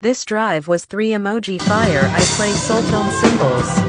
This drive was 3 emoji fire I play soul tone symbols.